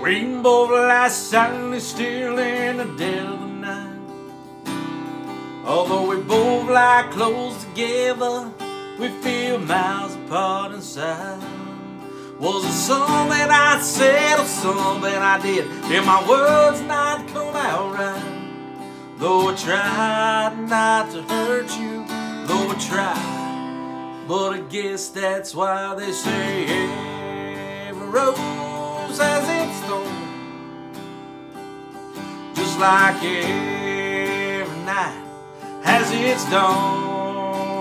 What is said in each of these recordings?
Rainbow lights silently still in the dead of the night. Although we both lie close together, we feel miles apart inside. Was it something I said or something I did? Did my words not come out right? Though I tried not to hurt you, though I tried, but I guess that's why they say every rose has its thorn. Just like every night has its dawn.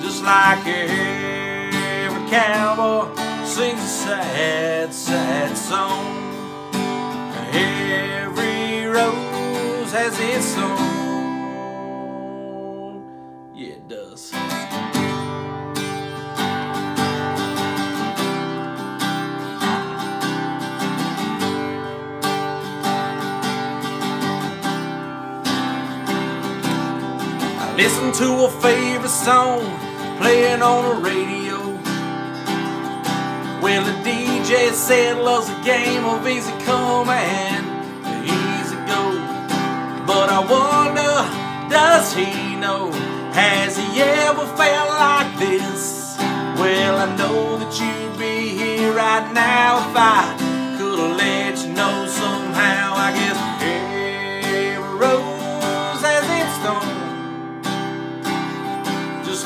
Just like every cowboy sings a sad, sad song. Every rose has its own. Yeah, it does. Listen to a favorite song playing on the radio. Well, the DJ said love's a game of easy come and easy go. But I wonder, does he know? Has he ever felt like this? Well, I know that you'd be here right now if I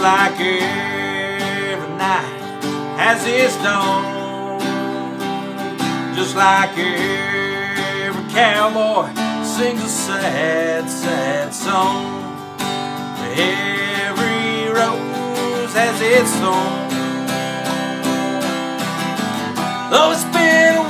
like every night has its dawn, just like every cowboy sings a sad, sad song. Every rose has its thorn. Though it's been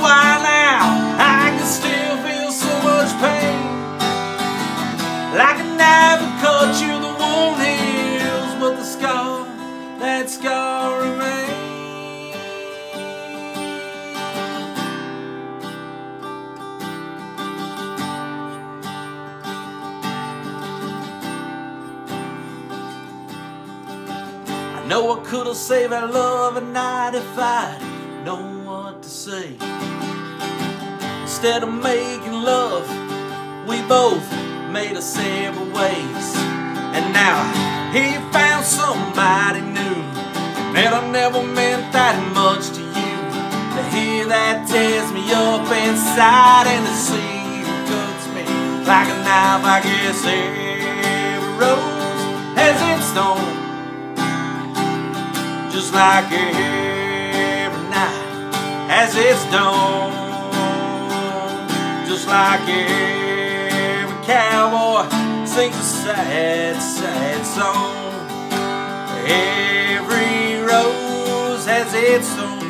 Know I could have saved that love at night if I'd known what to say. Instead of making love, we both made us separate ways. And now he found somebody new. And I never meant that much to you. To hear that tears me up inside and to see you cuts me like a knife. I guess every rose has its thorn just like every night has its dawn. Just like every cowboy sings a sad, sad song. Every rose has its thorn.